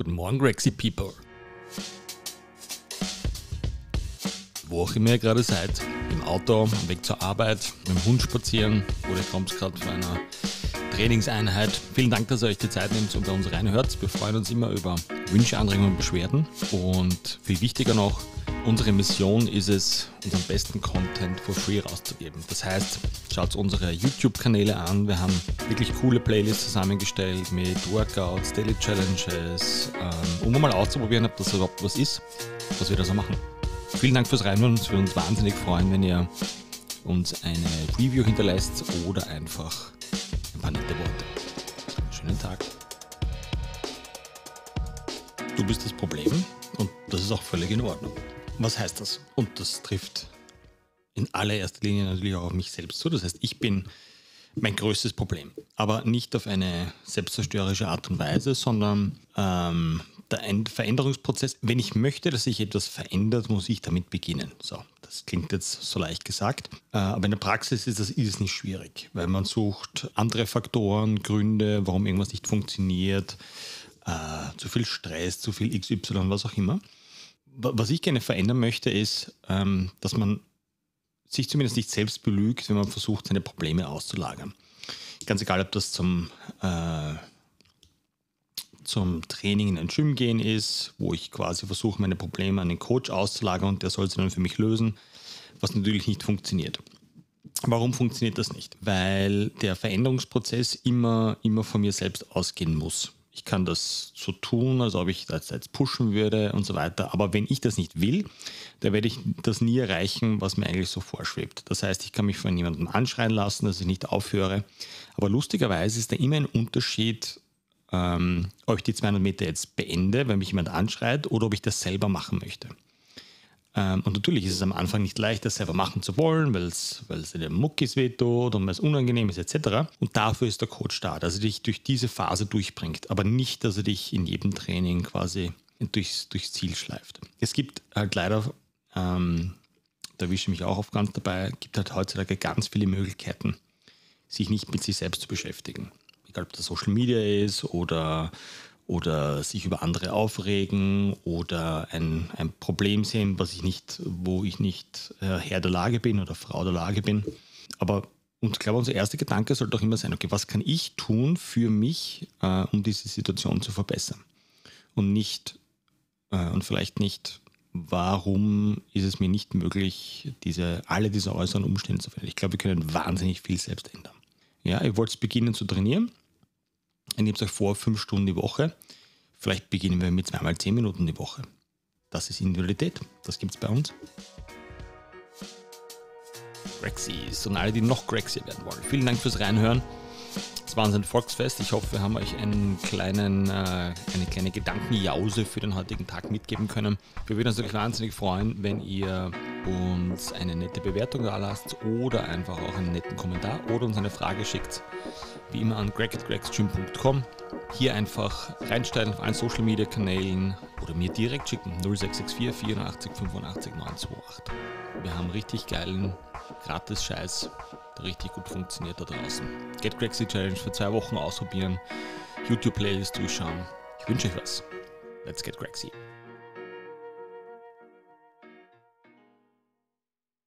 Guten Morgen, Grexy People. Wo auch immer ihr gerade seid, im Auto, Weg zur Arbeit, mit dem Hund spazieren oder ihr kommt gerade von einer Trainingseinheit. Vielen Dank, dass ihr euch die Zeit nehmt und bei uns reinhört. Wir freuen uns immer über Wünsche, Anregungen und Beschwerden. Und viel wichtiger noch, Unsere Mission ist es, unseren besten Content for free rauszugeben. Das heißt, schaut unsere YouTube-Kanäle an. Wir haben wirklich coole Playlists zusammengestellt mit Workouts, Daily Challenges, ähm, um mal auszuprobieren, ob das überhaupt was ist, was wir da so machen. Vielen Dank fürs Reinhören. Es würde uns wahnsinnig freuen, wenn ihr uns eine Review hinterlässt oder einfach ein paar nette Worte. Schönen Tag. Du bist das Problem und das ist auch völlig in Ordnung. Was heißt das? Und das trifft in allererster Linie natürlich auch auf mich selbst zu. Das heißt, ich bin mein größtes Problem. Aber nicht auf eine selbstzerstörerische Art und Weise, sondern ähm, der Veränderungsprozess. Wenn ich möchte, dass sich etwas verändert, muss ich damit beginnen. So, das klingt jetzt so leicht gesagt. Äh, aber in der Praxis ist das ist nicht schwierig, weil man sucht andere Faktoren, Gründe, warum irgendwas nicht funktioniert, äh, zu viel Stress, zu viel XY, was auch immer was ich gerne verändern möchte, ist, ähm, dass man sich zumindest nicht selbst belügt, wenn man versucht, seine Probleme auszulagern. Ganz egal, ob das zum, äh, zum Training in ein Gym gehen ist, wo ich quasi versuche, meine Probleme an den Coach auszulagern und der soll sie dann für mich lösen, was natürlich nicht funktioniert. Warum funktioniert das nicht? Weil der Veränderungsprozess immer, immer von mir selbst ausgehen muss ich kann das so tun, als ob ich das jetzt pushen würde und so weiter. Aber wenn ich das nicht will, dann werde ich das nie erreichen, was mir eigentlich so vorschwebt. Das heißt, ich kann mich von jemandem anschreien lassen, dass ich nicht aufhöre. Aber lustigerweise ist da immer ein Unterschied, ähm, ob ich die 200 Meter jetzt beende, wenn mich jemand anschreit, oder ob ich das selber machen möchte. Ähm, und natürlich ist es am Anfang nicht leicht, das selber machen zu wollen, weil es in den Muckis wehtut und weil es unangenehm ist etc. Und dafür ist der Coach da, dass er dich durch diese Phase durchbringt, aber nicht, dass er dich in jedem Training quasi durchs, durchs Ziel schleift. Es gibt halt leider, ähm, da wische ich mich auch oft ganz dabei, gibt halt heutzutage ganz viele Möglichkeiten, sich nicht mit sich selbst zu beschäftigen. Egal, ob das Social Media ist oder oder sich über andere aufregen oder ein, ein Problem sehen, was ich nicht, wo ich nicht äh, Herr der Lage bin oder Frau der Lage bin. Aber und ich glaube, unser erster Gedanke sollte auch immer sein, okay, was kann ich tun für mich, äh, um diese Situation zu verbessern? Und nicht, äh, und vielleicht nicht, warum ist es mir nicht möglich, diese, alle diese äußeren Umstände zu verändern? Ich glaube, wir können wahnsinnig viel selbst ändern. Ja, ihr wollt beginnen zu trainieren, nehmt euch vor, fünf Stunden die Woche. Vielleicht beginnen wir mit zweimal zehn Minuten die Woche. Das ist Individualität. Das gibt es bei uns. Grexies und alle, die noch Grexier werden wollen. Vielen Dank fürs Reinhören. Es war ein Volksfest. Ich hoffe, wir haben euch einen kleinen, äh, eine kleine Gedankenjause für den heutigen Tag mitgeben können. Wir würden uns natürlich wahnsinnig freuen, wenn ihr uns eine nette Bewertung da lasst oder einfach auch einen netten Kommentar oder uns eine Frage schickt. Wie immer an greg.gregstream.com. Hier einfach reinsteigen auf allen Social Media Kanälen oder mir direkt schicken 0664 84 85 928. Wir haben richtig geilen gratis Scheiß richtig gut funktioniert da draußen. Get Grexy Challenge für zwei Wochen ausprobieren, YouTube-Playlist durchschauen. Ich wünsche euch was. Let's get Grexy.